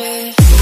monster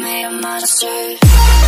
made a monster